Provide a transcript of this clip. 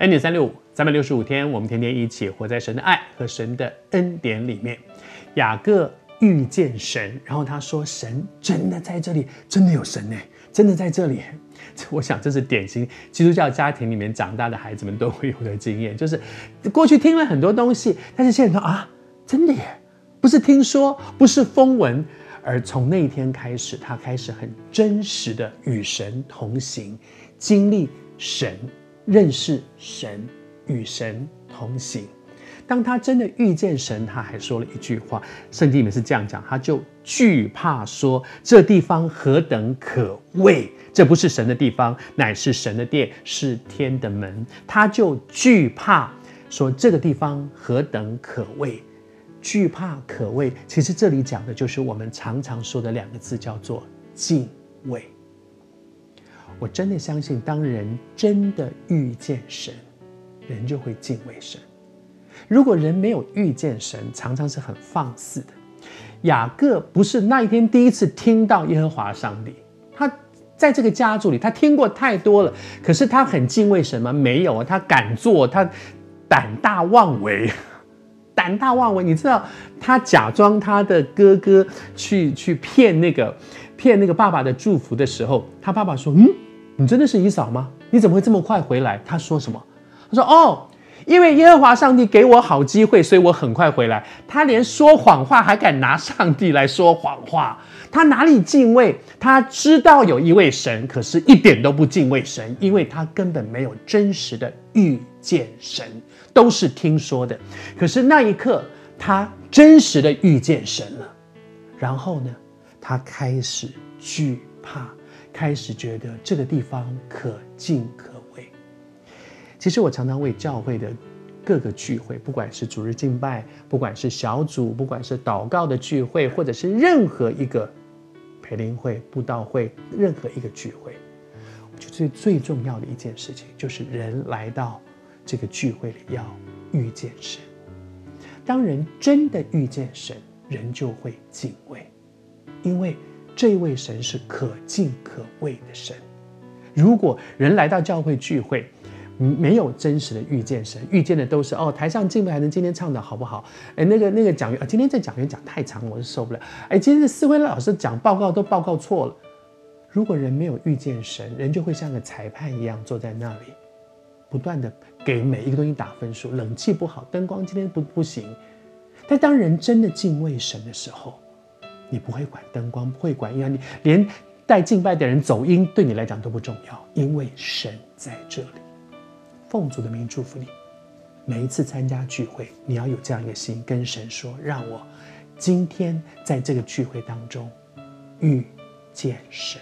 恩典三六五，三百六十五天，我们天天一起活在神的爱和神的恩典里面。雅各遇见神，然后他说：“神真的在这里，真的有神呢，真的在这里。”我想这是典型基督教家庭里面长大的孩子们都会有的经验，就是过去听了很多东西，但是现在说啊，真的耶，不是听说，不是风闻，而从那一天开始，他开始很真实的与神同行，经历神，认识神，与神同行。当他真的遇见神，他还说了一句话，圣经里面是这样讲，他就惧怕说：“这地方何等可畏！这不是神的地方，乃是神的殿，是天的门。”他就惧怕说：“这个地方何等可畏！”惧怕可畏，其实这里讲的就是我们常常说的两个字，叫做敬畏。我真的相信，当人真的遇见神，人就会敬畏神。如果人没有遇见神，常常是很放肆的。雅各不是那一天第一次听到耶和华上帝，他在这个家族里，他听过太多了。可是他很敬畏神吗？没有啊，他敢做，他胆大妄为，胆大妄为。你知道，他假装他的哥哥去去骗那个骗那个爸爸的祝福的时候，他爸爸说：“嗯，你真的是姨嫂吗？你怎么会这么快回来？”他说什么？他说：“哦。”因为耶和华上帝给我好机会，所以我很快回来。他连说谎话还敢拿上帝来说谎话，他哪里敬畏？他知道有一位神，可是一点都不敬畏神，因为他根本没有真实的遇见神，都是听说的。可是那一刻，他真实的遇见神了，然后呢，他开始惧怕，开始觉得这个地方可敬可畏。其实我常常为教会的各个聚会，不管是主日敬拜，不管是小组，不管是祷告的聚会，或者是任何一个培灵会、布道会，任何一个聚会，我觉得最最重要的一件事情，就是人来到这个聚会里要遇见神。当人真的遇见神，人就会敬畏，因为这位神是可敬可畏的神。如果人来到教会聚会，没有真实的遇见神，遇见的都是哦，台上敬拜还能今天唱的好不好？哎，那个那个讲员啊，今天这讲员讲太长，我是受不了。哎，今天思慧老师讲报告都报告错了。如果人没有遇见神，人就会像个裁判一样坐在那里，不断的给每一个东西打分数。冷气不好，灯光今天不不行。但当人真的敬畏神的时候，你不会管灯光，不会管音，你连带敬拜的人走音对你来讲都不重要，因为神在这里。奉主的名祝福你，每一次参加聚会，你要有这样一个心，跟神说：“让我今天在这个聚会当中遇见神。”